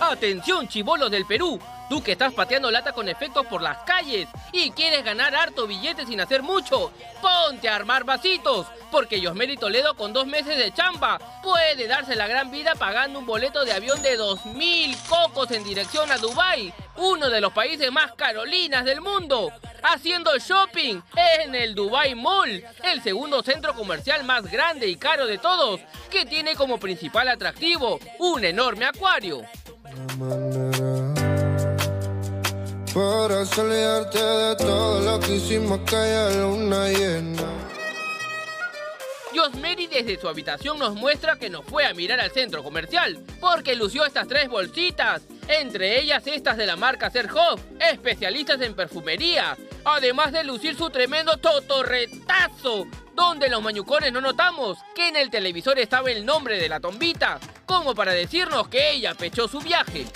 Atención, chibolos del Perú. Tú que estás pateando lata con efectos por las calles y quieres ganar harto billete sin hacer mucho, ponte a armar vasitos, porque Yosmeri Toledo con dos meses de chamba puede darse la gran vida pagando un boleto de avión de 2.000 cocos en dirección a Dubai, uno de los países más carolinas del mundo, haciendo shopping en el Dubai Mall, el segundo centro comercial más grande y caro de todos, que tiene como principal atractivo un enorme acuario. Para olvidarte de todo lo que hicimos aquella luna llena. Josmeri desde su habitación nos muestra que no fue a mirar al centro comercial, porque lució estas tres bolsitas, entre ellas estas de la marca Serhoff, especialistas en perfumería, además de lucir su tremendo totorretazo, donde los mañucones no notamos que en el televisor estaba el nombre de la tombita, como para decirnos que ella pechó su viaje.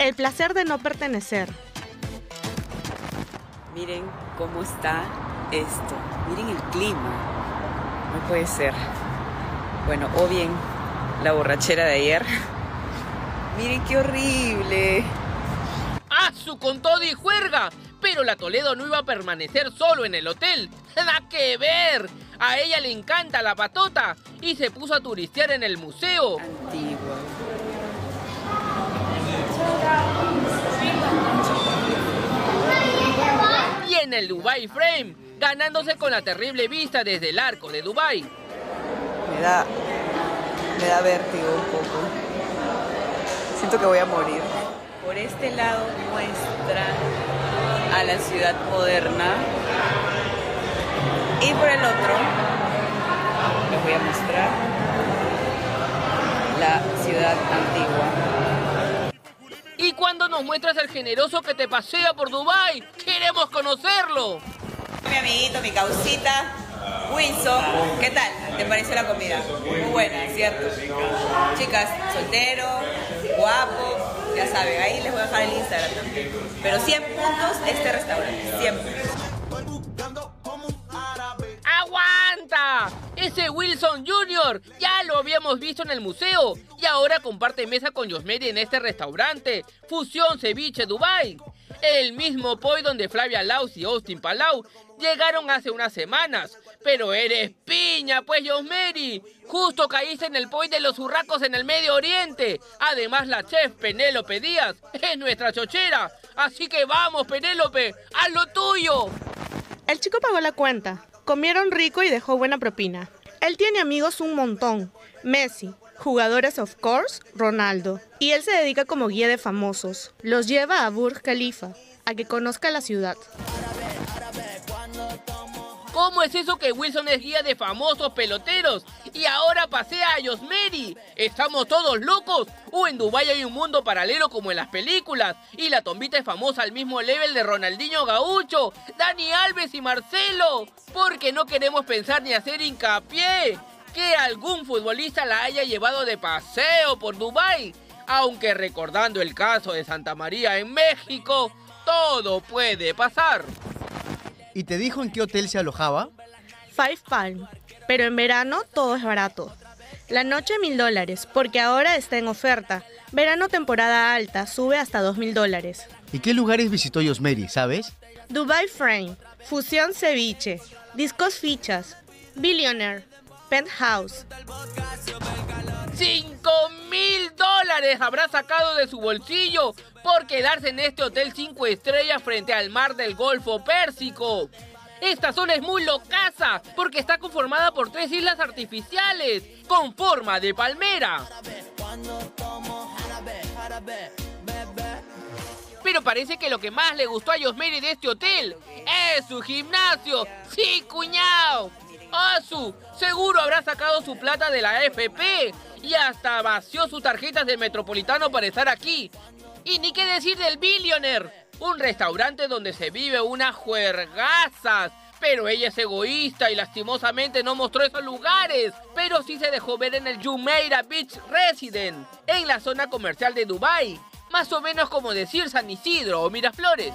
El placer de no pertenecer. Miren cómo está esto. Miren el clima. No puede ser. Bueno, o bien la borrachera de ayer. Miren qué horrible. ¡Ah, su con todo y juerga! Pero la Toledo no iba a permanecer solo en el hotel. ¡Nada que ver! A ella le encanta la patota y se puso a turistear en el museo. En el Dubai Frame, ganándose con la terrible vista desde el arco de Dubai. Me da. Me da vértigo un poco. Siento que voy a morir. Por este lado muestra a la ciudad moderna. Y por el otro les voy a mostrar la ciudad antigua. Nos muestras el generoso que te pasea por Dubai, queremos conocerlo. Mi amiguito, mi causita, Wilson, ¿qué tal? ¿Te pareció la comida? Muy buena, ¿cierto? Chicas, soltero, guapo, ya saben, ahí les voy a dejar el Instagram también. Pero 100 puntos este restaurante, 100 puntos. ¡Aguanta! Ese Wilson Jr. ya lo habíamos visto en el museo y ahora comparte mesa con Yosmeri en este restaurante, Fusión Ceviche Dubai. El mismo poi donde Flavia Laus y Austin Palau llegaron hace unas semanas. Pero eres piña, pues Yosmeri. Justo caíste en el poi de los hurracos en el Medio Oriente. Además, la chef Penélope Díaz es nuestra chochera. Así que vamos, Penélope, haz lo tuyo. El chico pagó la cuenta, comieron rico y dejó buena propina. Él tiene amigos un montón. Messi, jugadores of course, Ronaldo. Y él se dedica como guía de famosos. Los lleva a Burj Khalifa, a que conozca la ciudad. ¿Cómo es eso que Wilson es guía de famosos peloteros y ahora pasea a Yosmeri? ¿Estamos todos locos? ¿O en Dubái hay un mundo paralelo como en las películas? Y la tombita es famosa al mismo level de Ronaldinho Gaucho, Dani Alves y Marcelo. Porque no queremos pensar ni hacer hincapié que algún futbolista la haya llevado de paseo por Dubái. Aunque recordando el caso de Santa María en México, todo puede pasar. ¿Y te dijo en qué hotel se alojaba? Five Palm. Pero en verano todo es barato. La noche mil dólares, porque ahora está en oferta. Verano temporada alta, sube hasta dos mil dólares. ¿Y qué lugares visitó Yosmeri, sabes? Dubai Frame, Fusión Ceviche, Discos Fichas, Billionaire, Penthouse. ¡Cinco mil dólares habrá sacado de su bolsillo por quedarse en este hotel 5 estrellas frente al mar del Golfo Pérsico! Esta zona es muy locaza porque está conformada por tres islas artificiales con forma de palmera. Pero parece que lo que más le gustó a Yosmeri de este hotel es su gimnasio. ¡Sí, cuñado! Seguro habrá sacado su plata de la FP y hasta vació sus tarjetas del Metropolitano para estar aquí. Y ni qué decir del Billionaire, un restaurante donde se vive unas juergazas. Pero ella es egoísta y lastimosamente no mostró esos lugares. Pero sí se dejó ver en el Jumeirah Beach Resident, en la zona comercial de Dubai. Más o menos como decir San Isidro o Miraflores.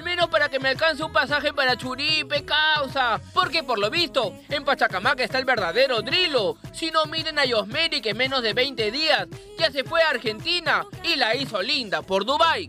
Menos para que me alcance un pasaje para Churipe, causa. Porque por lo visto, en Pachacamaca está el verdadero Drilo. Si no miren a Yosmeri que en menos de 20 días ya se fue a Argentina y la hizo linda por Dubai.